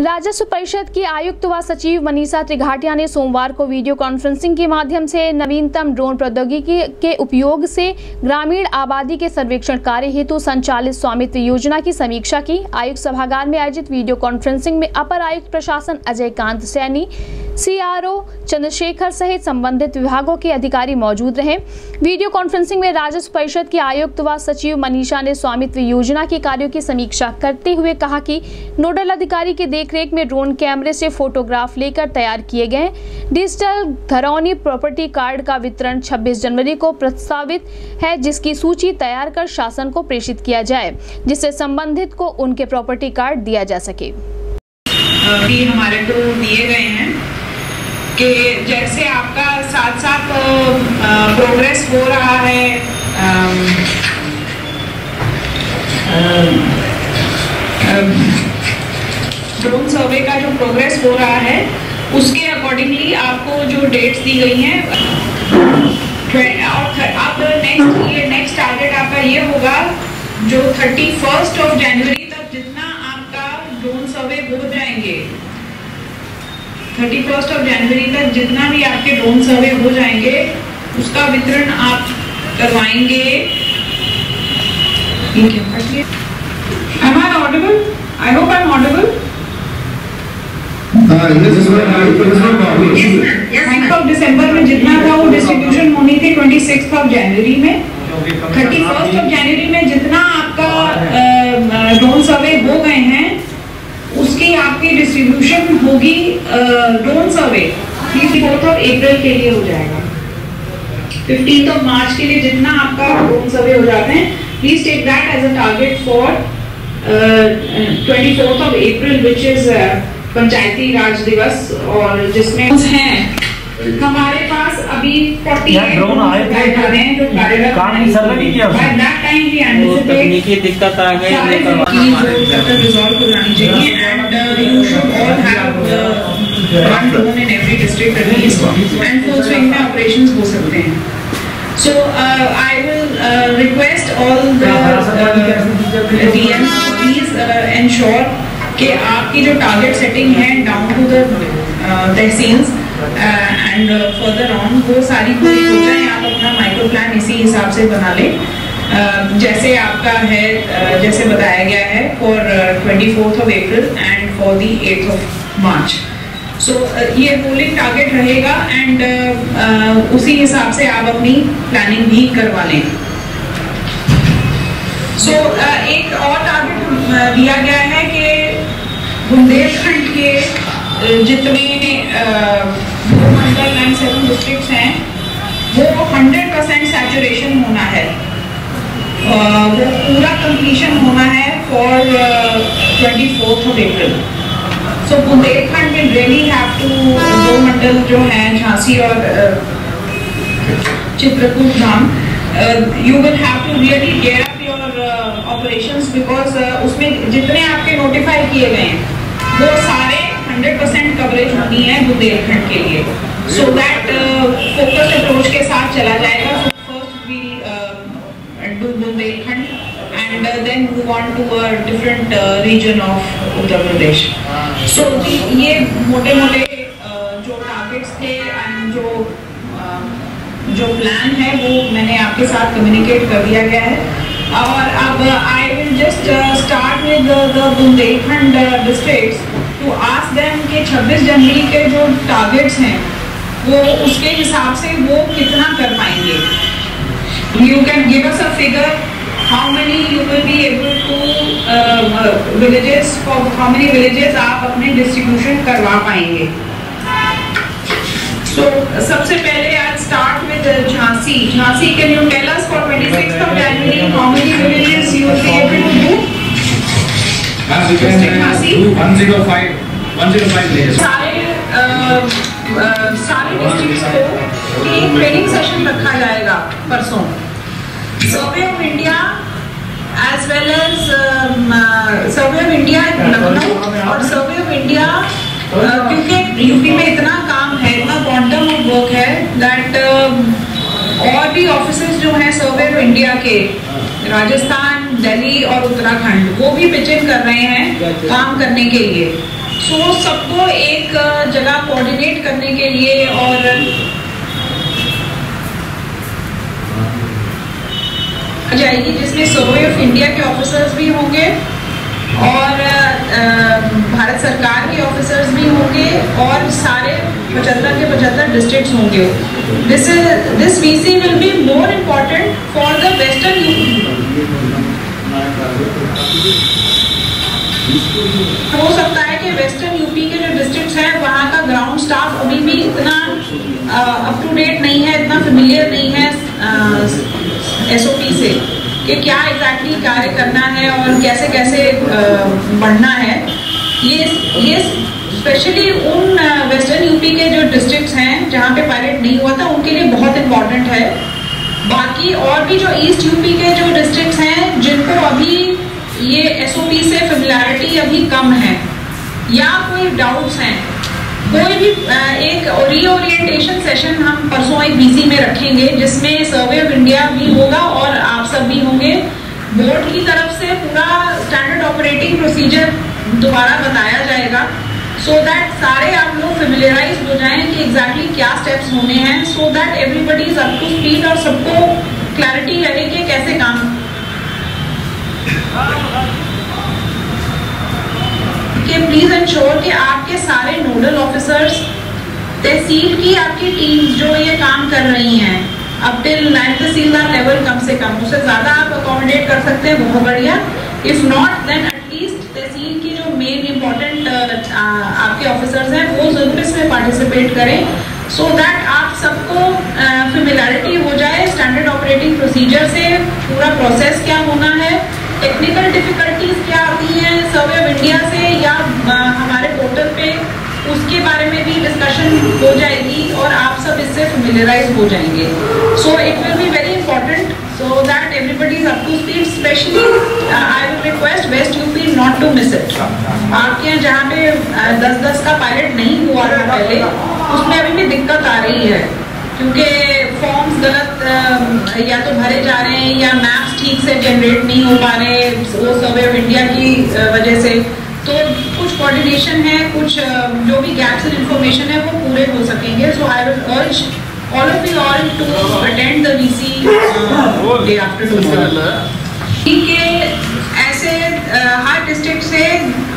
राजस्व परिषद की आयुक्त व सचिव मनीषा त्रिघाटिया ने सोमवार को वीडियो कॉन्फ्रेंसिंग के माध्यम से नवीनतम ड्रोन प्रौद्योगिकी के उपयोग से ग्रामीण आबादी के सर्वेक्षण कार्य हेतु संचालित स्वामित्व योजना की समीक्षा की। आयुक्त सभागार में आयोजित वीडियो कॉन्फ्रेंसिंग में अपर आयुक्त प्रशासन अजय कांत सैनी सीआरओ चंद्रशेखर सहित संबंधित विभागों के अधिकारी मौजूद रहे। वीडियो कॉन्फ्रेंसिंग में राजस्व परिषद की आयुक्त व सचिव मनीषा ने स्वामित्व योजना के कार्यों की समीक्षा करते हुए कहा कि नोडल अधिकारी की देखरेख में ड्रोन कैमरे से फोटोग्राफ लेकर तैयार किए गए डिजिटल घरौनी प्रॉपर्टी कार्ड का वितरण 26 जनवरी को प्रस्तावित है, जिसकी सूची तैयार कर शासन को प्रेषित किया जाए, जिससे संबंधित को उनके प्रॉपर्टी कार्ड दिया जा सके। हमारे को दिए गए हैं। कि जैसे आपका साथ साथ प्रोग्रेस हो रहा है ड्रोन सर्वे का जो प्रोग्रेस हो रहा है, उसके अकॉर्डिंगली आपको जो डेट्स दी गई हैं और अब नेक्स्ट ये नेक्स्ट टारगेट आपका ये होगा, जो थर्टी फ़र्स्ट ऑफ़ जनवरी तक जितना आपका ड्रोन सर्वे हो जाएँगे थर्टी फ़र्स्ट ऑफ़ जनवरी तक जितना भी आपके ड्रोन सर्वे हो जाएँगे उसका वितरण आप करवाएँगे। Am I audible? I hope I'm audible. Ninth of December में जितना था वो डिस्ट्रीब्यूशन होनी थी ट्वेंटी सिक्स ऑफ़ जनवरी में। थर्टी फ़र्स्ट ऑफ़ जनवरी में जितना आपका ड्रोन सर्वे हो गए हैं उसकी आपकी डिस्ट्रीब्यूशन होगी drone survey fourth of April के लिए हो जाएगा। फिफ्टींथ ऑफ़ मार्च के लिए जितना आपका ड्रोन सर्वे हो जाते हैं please take that as a target for twenty fourth of April which is Panchayati Raj Diwas, और जिसमें हैं। हमारे पास अभी 48 ड्रोन आए थे। काम नहीं सर्वे नहीं किया तकनीकी दिक्कत आ गई सारे रिजॉल्व हो चाहिए and you should all have one drone in every district at least and full operations हो सकते हैं। So uh, I will uh, request all the uh, DMs please uh, ensure कि आपकी जो टारगेट सेटिंग है down to the tehsils and further on वो सारी पूरी हो जाए आप अपना माइक्रो प्लान इसी हिसाब से बना लें। Uh, जैसे आपका है uh, जैसे बताया गया है for twenty fourth of April and for the eighth of March so ये रोलिंग टारगेट रहेगा एंड uh, उसी हिसाब से आप अपनी प्लानिंग भी करवा लें। सो so, uh, एक और टारगेट uh, दिया गया है कि बुंदेलखंड के uh, जितने मंडल एंड सेवन डिस्ट्रिक्ट्स हैं, वो 100 परसेंट सैचुरेशन होना है। वो पूरा कंप्लीशन होना है for twenty fourth of April so Bundelkhand will really have to दो मंडल जो हैं झांसी और Chitrakoot Dham. You will have to really gear up your operations because उसमें जितने आपके नोटिफाई किए गए हैं, वो सारे 100 परसेंट कवरेज होनी है बुंदेलखंड के लिए सो दैट फोकस अप्रोच के साथ चला जाएगा first we uh, do Bundelkhand uh, then move on to a different uh, region of Uttar Pradesh. So ये मोटे मोटे जो टारगेट्स थे एंड जो uh, जो प्लान है वो मैंने आपके साथ कम्युनिकेट कर दिया गया है और अब I will just start with the Bundelkhand districts to ask ये 26 जनवरी के जो टारगेट्स हैं, वो उसके हिसाब से वो कितना कर पाएँगे? You can give us a figure how many you will be able to villages for how many villages आप अपने डिस्ट्रीब्यूशन करवा पाएँगे? सो सबसे पहले आज start with uh, Jhansi. Jhansi can you tell for 26 of January how many villages you will be able to training session रखा जाएगा परसों। Survey of India as well as Survey of India Lucknow और Survey of India क्योंकि UP में इतना काम है, इतना क्वांटम ऑफ़ वर्क है दैट और भी जो हैं सर्वे ऑफ़ इंडिया के, राजस्थान, दिल्ली और उत्तराखंड, वो भी पिचिंग कर रहे हैं काम करने के लिए। सो so, सबको एक जगह कोऑर्डिनेट करने के लिए और जाएगी जिसमें सर्वे ऑफ़ इंडिया के ऑफिसर्स भी होंगे और भारत सरकार के ऑफिसर्स भी होंगे और सारे पचहत्तर के पचहत्तर डिस्ट्रिक्ट्स होंगे। This this VC will be more important for the western हो सकता है कि वेस्टर्न यूपी के जो डिस्ट्रिक्ट्स हैं वहाँ का ग्राउंड स्टाफ अभी भी इतना अप टू डेट नहीं है, इतना फेमिलियर नहीं है एसओपी से कि क्या एग्जैक्टली exactly कार्य करना है और कैसे कैसे बढ़ना है। ये ये स्पेशली उन वेस्टर्न यूपी के जो डिस्ट्रिक्ट्स हैं, जहाँ पे पायलट नहीं हुआ था, उनके लिए बहुत इम्पोर्टेंट है। बाकी और भी जो ईस्ट यूपी के जो डिस्ट्रिक्ट्स हैं, जिनको अभी ये एसओपी से फेमिलैरिटी अभी कम है, या कोई डाउट्स हैं कोई भी एक रीओरिएंटेशन सेशन हम परसों एक बीसी में रखेंगे, जिसमें सर्वे ऑफ़ इंडिया भी होगा और आप सब भी होंगे। बोर्ड की तरफ़ से पूरा स्टैंडर्ड ऑपरेटिंग प्रोसीजर दोबारा बताया जाएगा सो so दैट सारे आप लोग फेमिलियराइज हो जाएँ कि एग्जैक्टली exactly क्या स्टेप्स होने हैं so that everybody is up to speed और सबको क्लैरिटी रहे कि कैसे काम कि प्लीज़ इंश्योर कि आपके सारे नोडल ऑफिसर्स तहसील की आपकी टीम जो ये काम कर रही हैं अब टिल नाइन तहसीलदार लेवल कम से कम, उससे ज़्यादा आप अकोमोडेट कर सकते हैं, बहुत बढ़िया। If not then at least tehsil की जो मेन इंपॉर्टेंट आपके ऑफिसर्स हैं, वो ज़रूर इसमें पार्टिसिपेट करें सो so दैट आप सबको फेमिलैरिटी हो जाए स्टैंडर्ड ऑपरेटिंग प्रोसीजर से पूरा प्रोसेस क्या होना है टेक्निकल डिफिकल्टीज आती हैं, सर्वे ऑफ़ इंडिया से या हमारे पोर्टल पे, उसके बारे में भी डिस्कशन हो जाएगी और आप सब इससे फेमिलियराइज हो जाएँगे। So it will be very important so that everybody is up to speed specially I will request west UP not to miss it आपके यहाँ जहाँ पे दस दस का पायलट नहीं हुआ था पहले, उसमें अभी भी दिक्कत आ रही है, क्योंकि फॉर्म्स गलत या तो भरे जा रहे हैं, या मैप्स ठीक से जनरेट नहीं हो पा रहे वो सर्वे ऑफ़ इंडिया की वजह से। तो कुछ कोऑर्डिनेशन है, कुछ जो भी गैप्स इन इंफॉर्मेशन है, वो पूरे हो सकेंगे। So I will urge all of you all to attend the VC day after के ऐसे हर डिस्ट्रिक्ट से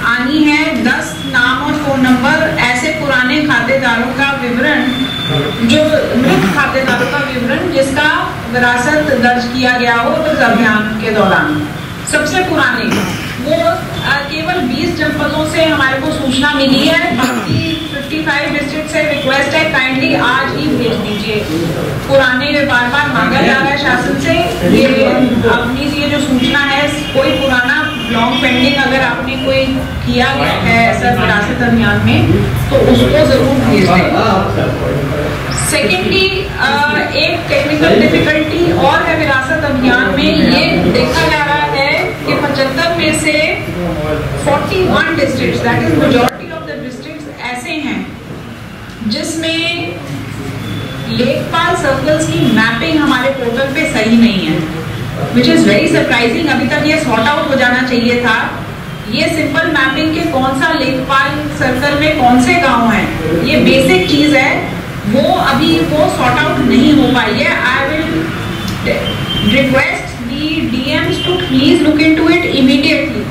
आनी है दस नाम और फ़ोन नंबर ऐसे पुराने खातेदारों का विवरण, जो मृत खातेदारों का विवरण जिसका विरासत दर्ज किया गया हो उस अभियान के दौरान। सबसे पुराने, वो केवल 20 जनपदों से हमारे को सूचना मिली है, बाकी 55 डिस्ट्रिक्ट से रिक्वेस्ट है काइंडली आज ही भेज दीजिए। पुराने बार बार मांगा जा रहा है शासन से, ये अपनी ये जो सूचना है, कोई पुराना लॉन्ग पेंडिंग अगर आपने कोई किया है ऐसा विरासत अभियान में तो उसको ज़रूर भेज दें। सेकेंडली एक टेक्निकल डिफिकल्टी और है विरासत अभियान में। ये देखा जा रहा है कि पचहत्तर में से 41 districts that is majority of the districts ऐसे हैं, जिसमें लेखपाल सर्कल्स की मैपिंग हमारे पोर्टल पे सही नहीं है। विच इज़ वेरी सरप्राइजिंग अभी तक ये सॉर्ट आउट हो जाना चाहिए था। ये सिंपल मैपिंग के कौन सा लेखपाल सर्कल में कौन से गाँव हैं, ये बेसिक चीज़ है। वो अभी वो सॉर्ट आउट नहीं हो पाई है। I will request the DMs to please look into it immediately